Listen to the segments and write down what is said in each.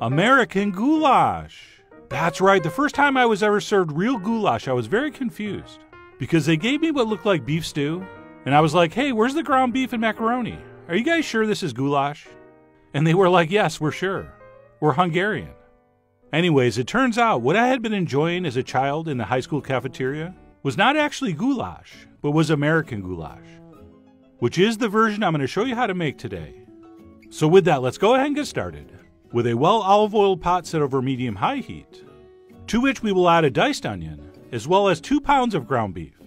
American goulash. That's right, the first time I was ever served real goulash, I was very confused. Because they gave me what looked like beef stew, and I was like, hey, where's the ground beef and macaroni? Are you guys sure this is goulash? And they were like, yes, we're sure. We're Hungarian. Anyways, it turns out what I had been enjoying as a child in the high school cafeteria was not actually goulash, but was American goulash, which is the version I'm going to show you how to make today. So, with that, let's go ahead and get started with a well olive oil pot set over medium high heat, to which we will add a diced onion, as well as two pounds of ground beef.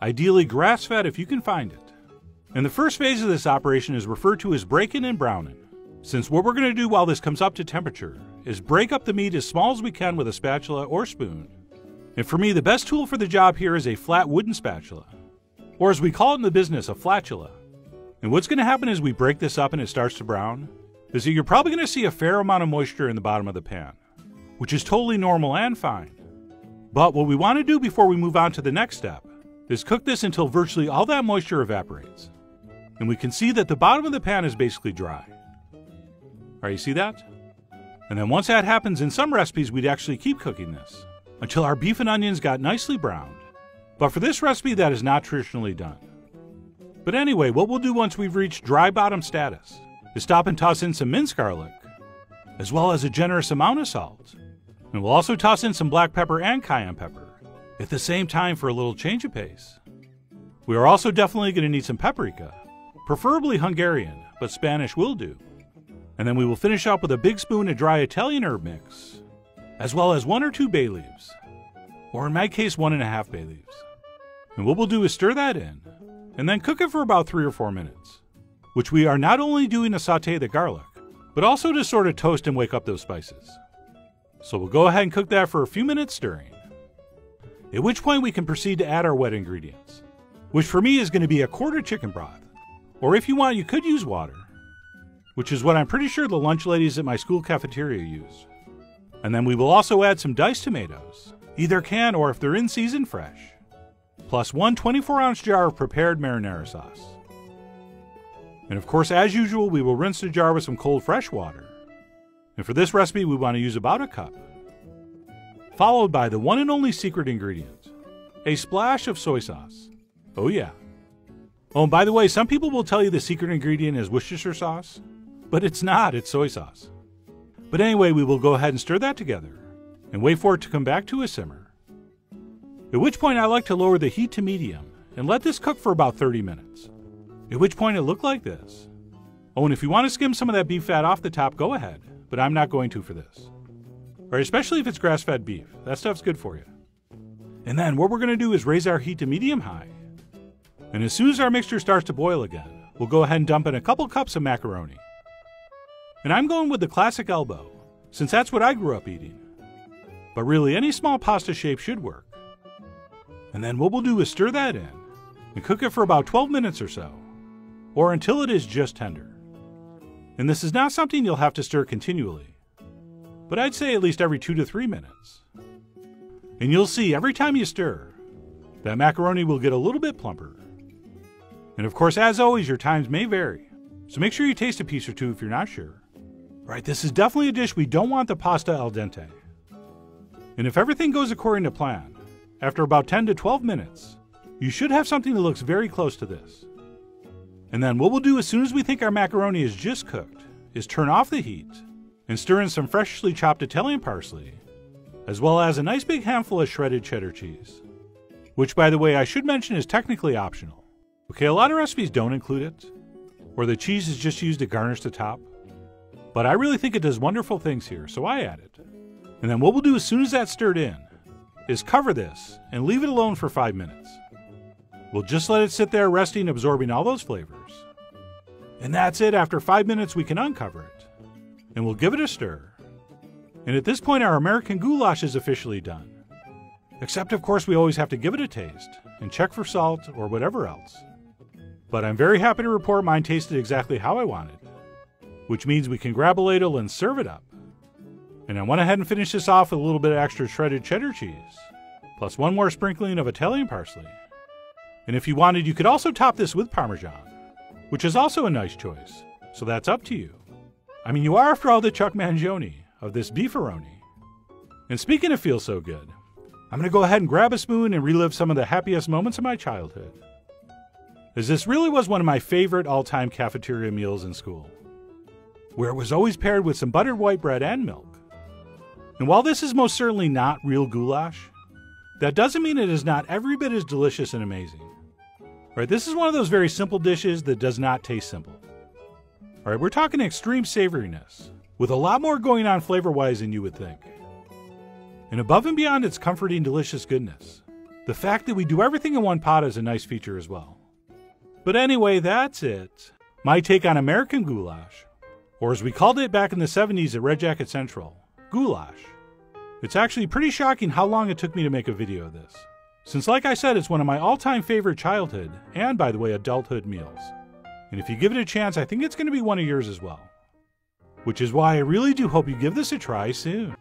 Ideally grass fed if you can find it. And the first phase of this operation is referred to as breaking and browning, since what we're going to do while this comes up to temperature is break up the meat as small as we can with a spatula or spoon. And for me, the best tool for the job here is a flat wooden spatula, or as we call it in the business, a flatula. And what's going to happen is we break this up and it starts to brown is that you're probably going to see a fair amount of moisture in the bottom of the pan, which is totally normal and fine. But what we want to do before we move on to the next step is cook this until virtually all that moisture evaporates. And we can see that the bottom of the pan is basically dry. All right, you see that? And then once that happens, in some recipes, we'd actually keep cooking this until our beef and onions got nicely browned. But for this recipe, that is not traditionally done. But anyway, what we'll do once we've reached dry bottom status is stop and toss in some minced garlic, as well as a generous amount of salt. And we'll also toss in some black pepper and cayenne pepper at the same time for a little change of pace. We are also definitely going to need some paprika, preferably Hungarian, but Spanish will do. And then we will finish up with a big spoon of dry Italian herb mix, as well as one or two bay leaves, or in my case, one and a half bay leaves. And what we'll do is stir that in, and then cook it for about three or four minutes which we are not only doing to saute the garlic, but also to sort of toast and wake up those spices. So we'll go ahead and cook that for a few minutes stirring. At which point we can proceed to add our wet ingredients, which for me is going to be a quarter chicken broth, or if you want, you could use water, which is what I'm pretty sure the lunch ladies at my school cafeteria use. And then we will also add some diced tomatoes, either canned or if they're in season fresh, plus one 24 ounce jar of prepared marinara sauce. And of course, as usual, we will rinse the jar with some cold fresh water. And for this recipe, we want to use about a cup. Followed by the one and only secret ingredient a splash of soy sauce. Oh, yeah. Oh, and by the way, some people will tell you the secret ingredient is Worcestershire sauce, but it's not, it's soy sauce. But anyway, we will go ahead and stir that together and wait for it to come back to a simmer. At which point, I like to lower the heat to medium and let this cook for about 30 minutes. At which point it looked like this. Oh, and if you want to skim some of that beef fat off the top, go ahead, but I'm not going to for this. Or especially if it's grass fed beef, that stuff's good for you. And then what we're going to do is raise our heat to medium high. And as soon as our mixture starts to boil again, we'll go ahead and dump in a couple cups of macaroni. And I'm going with the classic elbow, since that's what I grew up eating. But really, any small pasta shape should work. And then what we'll do is stir that in and cook it for about 12 minutes or so or until it is just tender. And this is not something you'll have to stir continually, but I'd say at least every two to three minutes. And you'll see every time you stir, that macaroni will get a little bit plumper. And of course, as always, your times may vary, so make sure you taste a piece or two if you're not sure. Right, this is definitely a dish we don't want the pasta al dente. And if everything goes according to plan, after about 10 to 12 minutes, you should have something that looks very close to this. And then what we'll do as soon as we think our macaroni is just cooked is turn off the heat and stir in some freshly chopped Italian parsley, as well as a nice big handful of shredded cheddar cheese. Which, by the way, I should mention is technically optional. Okay, a lot of recipes don't include it, or the cheese is just used to garnish the top. But I really think it does wonderful things here, so I add it. And then what we'll do as soon as that's stirred in is cover this and leave it alone for five minutes. We'll just let it sit there resting, absorbing all those flavors. And that's it. After five minutes, we can uncover it. And we'll give it a stir. And at this point, our American goulash is officially done. Except, of course, we always have to give it a taste and check for salt or whatever else. But I'm very happy to report mine tasted exactly how I wanted, which means we can grab a ladle and serve it up. And I went ahead and finished this off with a little bit of extra shredded cheddar cheese, plus one more sprinkling of Italian parsley. And if you wanted, you could also top this with Parmesan, which is also a nice choice, so that's up to you. I mean, you are, after all, the Chuck Mangione of this beefaroni. And speaking of feel so good, I'm going to go ahead and grab a spoon and relive some of the happiest moments of my childhood. As this really was one of my favorite all time cafeteria meals in school, where it was always paired with some buttered white bread and milk. And while this is most certainly not real goulash, that doesn't mean it is not every bit as delicious and amazing. Right, this is one of those very simple dishes that does not taste simple. All right, we're talking extreme savoriness, with a lot more going on flavor wise than you would think. And above and beyond its comforting, delicious goodness, the fact that we do everything in one pot is a nice feature as well. But anyway, that's it. My take on American goulash, or as we called it back in the 70s at Red Jacket Central, goulash. It's actually pretty shocking how long it took me to make a video of this. Since, like I said, it's one of my all time favorite childhood, and by the way, adulthood meals. And if you give it a chance, I think it's going to be one of yours as well. Which is why I really do hope you give this a try soon.